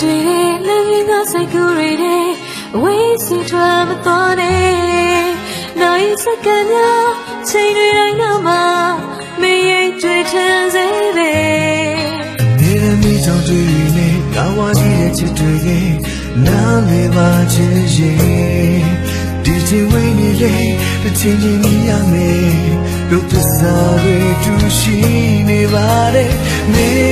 တွေ့တဲ့လမ်းကြီးကစိတ်ကူးတွေနဲ့အဝေးစီထွက်မသွားနဲ့နိုင်စကများချိန်တွေတိုင်းတော့မှမရိပ်တွေ့ထန်စေပဲနေရမိကြောင့်တွေ့နဲ့ကာဝါကြီးရဲ့ချစ်တွေရဲ့နားလေပါချင်ရင်ဒီချိန်ဝေးနေလေတစ်ချိန်ချင်းမြင်ရမယ်တို့သစ္စာတွေတူရှိနေပါတယ်နေချိန်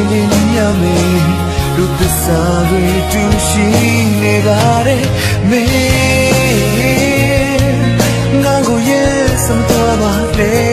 တစ်ချိန်ချင်းညမယ်လူသစ္စာတွေတူရှိနေပါတယ်မေငါကိုရဲ့စံတော်ပါလေ